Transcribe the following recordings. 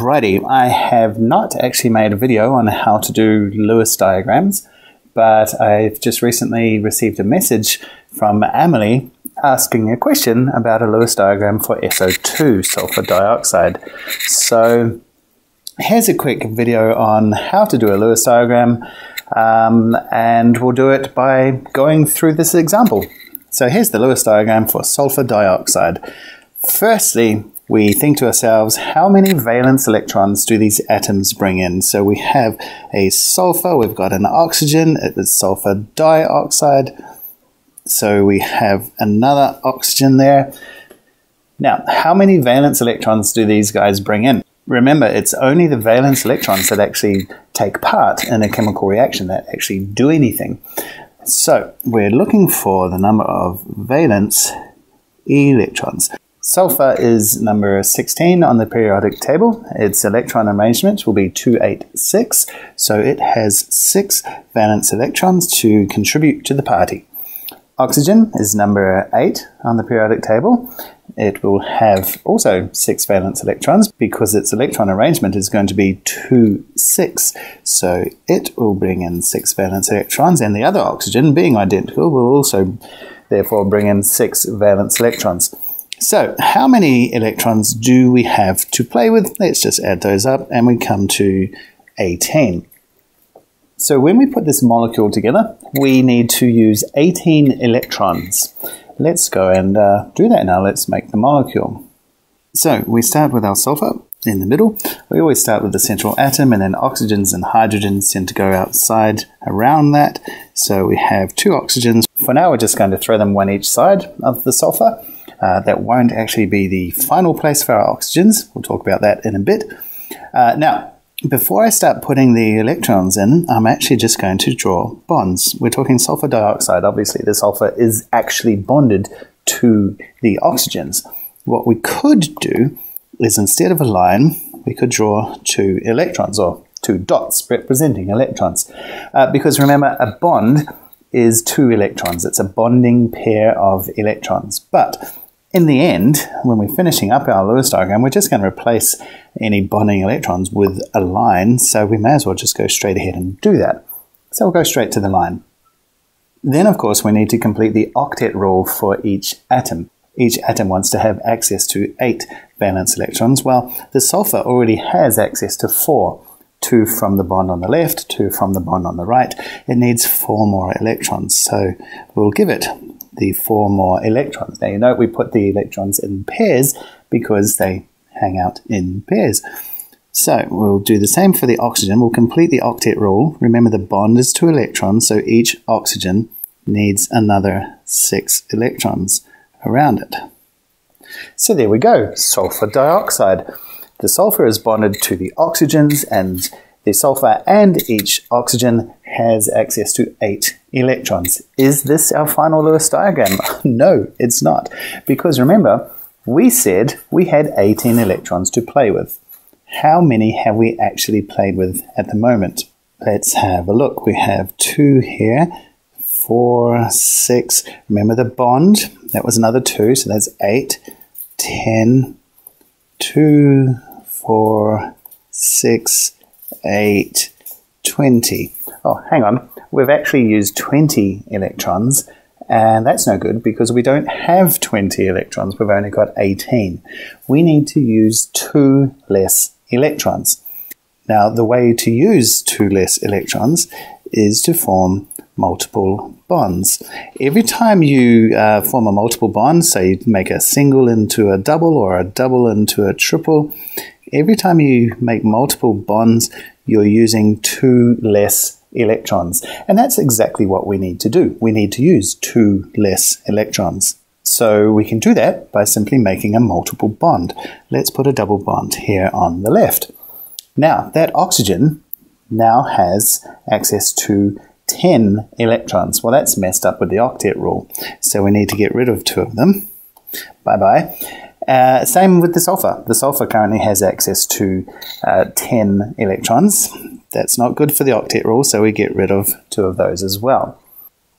Alrighty, I have not actually made a video on how to do Lewis diagrams, but I've just recently received a message from Amelie asking a question about a Lewis diagram for SO2, sulfur dioxide. So here's a quick video on how to do a Lewis diagram, um, and we'll do it by going through this example. So here's the Lewis diagram for sulfur dioxide. Firstly, we think to ourselves, how many valence electrons do these atoms bring in? So we have a sulfur, we've got an oxygen, it is sulfur dioxide. So we have another oxygen there. Now, how many valence electrons do these guys bring in? Remember, it's only the valence electrons that actually take part in a chemical reaction, that actually do anything. So we're looking for the number of valence electrons. Sulfur is number 16 on the periodic table. Its electron arrangement will be 286, so it has six valence electrons to contribute to the party. Oxygen is number 8 on the periodic table. It will have also six valence electrons because its electron arrangement is going to be 2 6. So it will bring in six valence electrons, and the other oxygen, being identical, will also therefore bring in six valence electrons. So, how many electrons do we have to play with? Let's just add those up and we come to 18. So, when we put this molecule together, we need to use 18 electrons. Let's go and uh, do that now. Let's make the molecule. So, we start with our sulfur in the middle. We always start with the central atom, and then oxygens and hydrogens tend to go outside around that. So, we have two oxygens. For now, we're just going to throw them one each side of the sulfur. Uh, that won't actually be the final place for our oxygens. We'll talk about that in a bit. Uh, now, before I start putting the electrons in, I'm actually just going to draw bonds. We're talking sulfur dioxide. Obviously, the sulfur is actually bonded to the oxygens. What we could do is instead of a line, we could draw two electrons or two dots representing electrons. Uh, because remember, a bond is two electrons. It's a bonding pair of electrons. But in the end, when we're finishing up our Lewis diagram, we're just going to replace any bonding electrons with a line, so we may as well just go straight ahead and do that. So we'll go straight to the line. Then, of course, we need to complete the octet rule for each atom. Each atom wants to have access to 8 valence electrons, Well, the sulfur already has access to 4 two from the bond on the left, two from the bond on the right. It needs four more electrons, so we'll give it the four more electrons. Now you note we put the electrons in pairs because they hang out in pairs. So we'll do the same for the oxygen. We'll complete the octet rule. Remember the bond is two electrons, so each oxygen needs another six electrons around it. So there we go, sulfur dioxide. The sulfur is bonded to the oxygens and the sulfur and each oxygen has access to 8 electrons. Is this our final Lewis diagram? no, it's not. Because remember, we said we had 18 electrons to play with. How many have we actually played with at the moment? Let's have a look. We have 2 here, 4, 6. Remember the bond? That was another 2, so that's 8, 10, 2, 4, 6, 8, 20. Oh, hang on. We've actually used 20 electrons, and that's no good because we don't have 20 electrons. We've only got 18. We need to use two less electrons. Now, the way to use two less electrons is to form multiple bonds. Every time you uh, form a multiple bond, say you make a single into a double or a double into a triple, every time you make multiple bonds, you're using two less electrons. And that's exactly what we need to do. We need to use two less electrons. So we can do that by simply making a multiple bond. Let's put a double bond here on the left. Now, that oxygen now has access to 10 electrons. Well, that's messed up with the octet rule. So we need to get rid of two of them. Bye-bye. Uh, same with the sulfur. The sulfur currently has access to uh, 10 electrons. That's not good for the octet rule, so we get rid of two of those as well.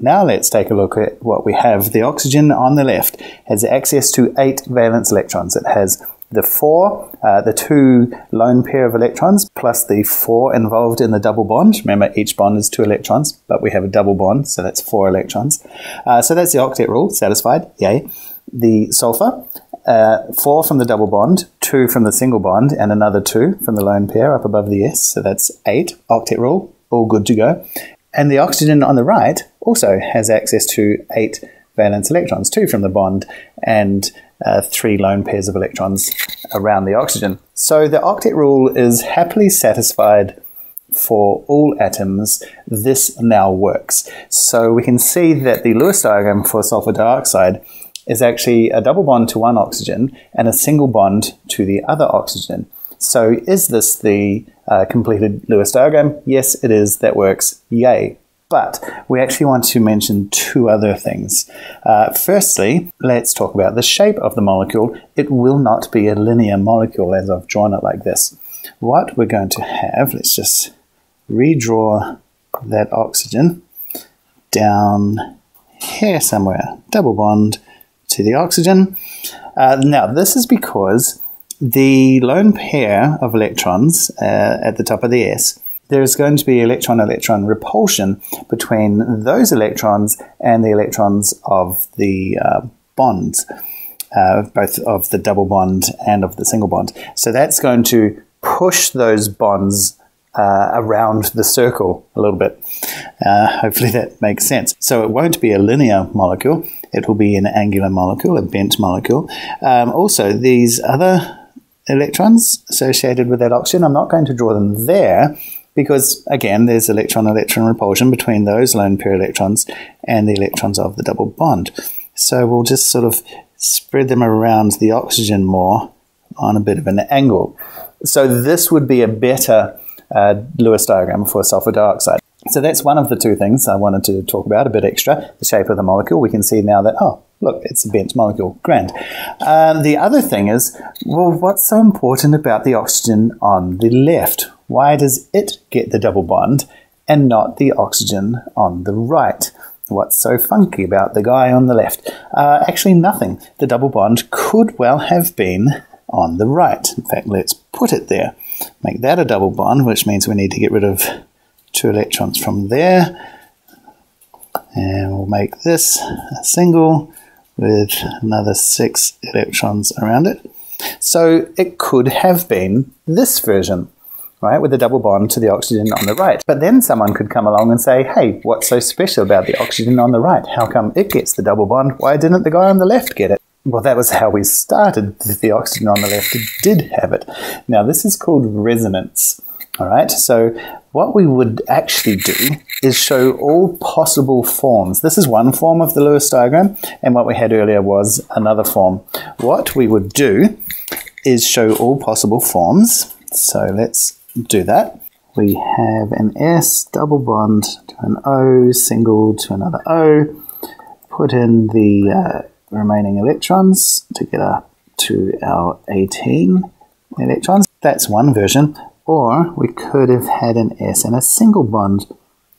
Now let's take a look at what we have. The oxygen on the left has access to 8 valence electrons. It has the 4, uh, the two lone pair of electrons, plus the 4 involved in the double bond. Remember, each bond is two electrons, but we have a double bond, so that's 4 electrons. Uh, so that's the octet rule, satisfied, yay. The sulfur, uh, 4 from the double bond, 2 from the single bond, and another 2 from the lone pair up above the S, so that's 8, octet rule, all good to go. And the oxygen on the right also has access to 8 valence electrons, 2 from the bond, and uh, three lone pairs of electrons around the oxygen. So the octet rule is happily satisfied for all atoms. This now works. So we can see that the Lewis diagram for sulfur dioxide is actually a double bond to one oxygen and a single bond to the other oxygen. So is this the uh, completed Lewis diagram? Yes, it is. That works. Yay. But we actually want to mention two other things. Uh, firstly, let's talk about the shape of the molecule. It will not be a linear molecule as I've drawn it like this. What we're going to have, let's just redraw that oxygen down here somewhere. Double bond to the oxygen. Uh, now, this is because the lone pair of electrons uh, at the top of the S there's going to be electron electron repulsion between those electrons and the electrons of the uh, bonds, uh, both of the double bond and of the single bond. So that's going to push those bonds uh, around the circle a little bit. Uh, hopefully that makes sense. So it won't be a linear molecule, it will be an angular molecule, a bent molecule. Um, also, these other electrons associated with that oxygen, I'm not going to draw them there because again, there's electron-electron repulsion between those lone pair electrons and the electrons of the double bond. So we'll just sort of spread them around the oxygen more on a bit of an angle. So this would be a better uh, Lewis diagram for sulfur dioxide. So that's one of the two things I wanted to talk about a bit extra, the shape of the molecule. We can see now that, oh, look, it's a bent molecule. Grand. Um, the other thing is, well, what's so important about the oxygen on the left? Why does it get the double bond and not the oxygen on the right? What's so funky about the guy on the left? Uh, actually, nothing. The double bond could well have been on the right. In fact, let's put it there. Make that a double bond, which means we need to get rid of two electrons from there. And we'll make this a single with another six electrons around it. So it could have been this version right, with a double bond to the oxygen on the right. But then someone could come along and say, hey, what's so special about the oxygen on the right? How come it gets the double bond? Why didn't the guy on the left get it? Well, that was how we started. The oxygen on the left did have it. Now, this is called resonance. All right, so what we would actually do is show all possible forms. This is one form of the Lewis diagram, and what we had earlier was another form. What we would do is show all possible forms. So let's do that. We have an S double bond to an O, single to another O. Put in the uh, remaining electrons to get up to our 18 electrons. That's one version. Or we could have had an S and a single bond.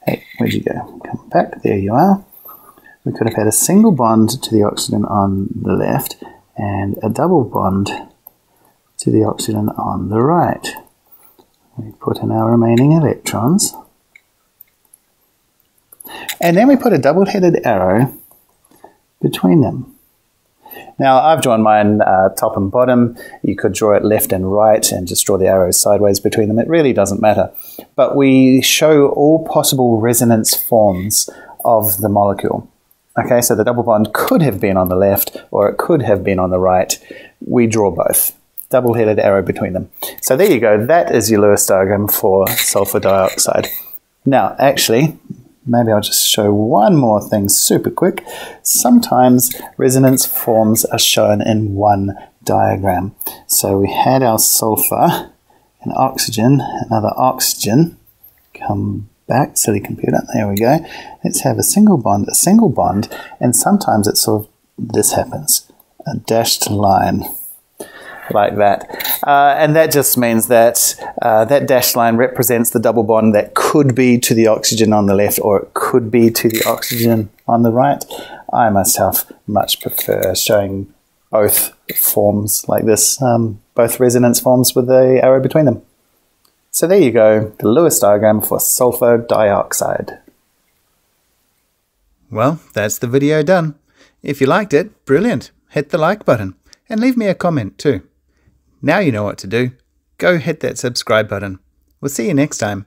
Hey, where'd you go? Come back. There you are. We could have had a single bond to the oxygen on the left and a double bond to the oxygen on the right. We put in our remaining electrons. And then we put a double-headed arrow between them. Now, I've drawn mine uh, top and bottom. You could draw it left and right and just draw the arrows sideways between them. It really doesn't matter. But we show all possible resonance forms of the molecule. Okay, so the double bond could have been on the left or it could have been on the right. We draw both double-headed arrow between them. So there you go. That is your Lewis diagram for sulfur dioxide. Now, actually, maybe I'll just show one more thing super quick. Sometimes resonance forms are shown in one diagram. So we had our sulfur and oxygen, another oxygen. Come back, silly computer. There we go. Let's have a single bond, a single bond, and sometimes it's sort of this happens. A dashed line like that. Uh, and that just means that uh, that dashed line represents the double bond that could be to the oxygen on the left or it could be to the oxygen on the right. I myself much prefer showing both forms like this, um, both resonance forms with the arrow between them. So there you go, the Lewis diagram for sulfur dioxide. Well, that's the video done. If you liked it, brilliant. Hit the like button and leave me a comment too. Now you know what to do. Go hit that subscribe button. We'll see you next time.